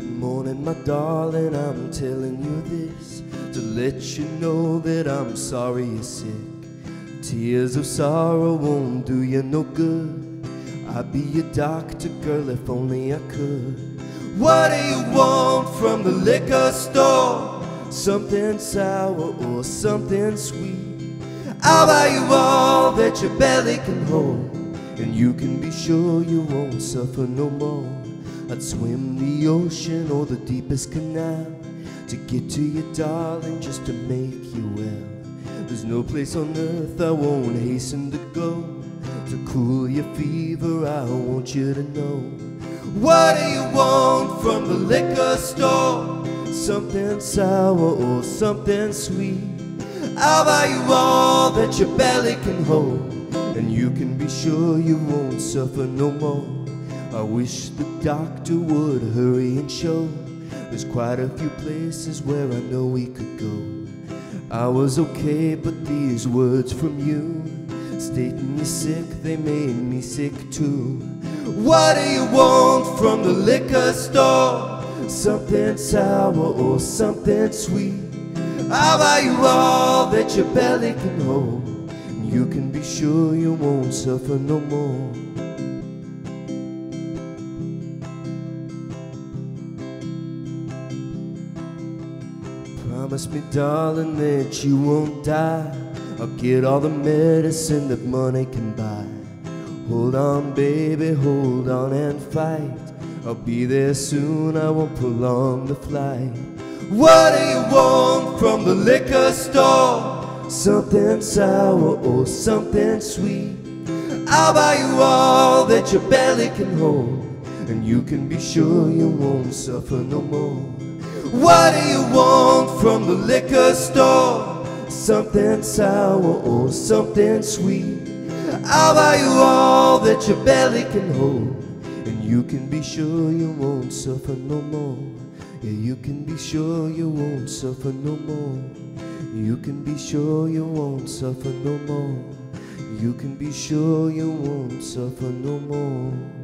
And my darling, I'm telling you this to let you know that I'm sorry you're sick. Tears of sorrow won't do you no good. I'd be your doctor, girl, if only I could. What do you want from the liquor store? Something sour or something sweet. I'll buy you all that your belly can hold, and you can be sure you won't suffer no more. I'd swim the ocean or the deepest canal to get to you, darling, just to make you well. There's no place on earth I won't hasten to go to cool your fever. I want you to know. What do you want from the liquor store? Something sour or something sweet. I'll buy you all that your belly can hold, and you can be sure you won't suffer no more. I wish the doctor would hurry and show. There's quite a few places where I know we could go. I was okay, but these words from you stating you're sick, they made me sick too. What do you want from the liquor store? Something sour or something sweet. I'll buy you all that your belly can hold. You can be sure you won't suffer no more. Promise me, darling, that you won't die. I'll get all the medicine that money can buy. Hold on, baby, hold on and fight. I'll be there soon, I won't prolong the flight. What do you want from the liquor store? Something sour or something sweet. I'll buy you all that your belly can hold, and you can be sure you won't suffer no more. What do you want from the liquor store? Something sour or something sweet. I'll buy you all that your belly can hold, and you can be sure you won't suffer no more. Yeah, you can be sure you won't suffer no more. You can be sure you won't suffer no more. You can be sure you won't suffer no more.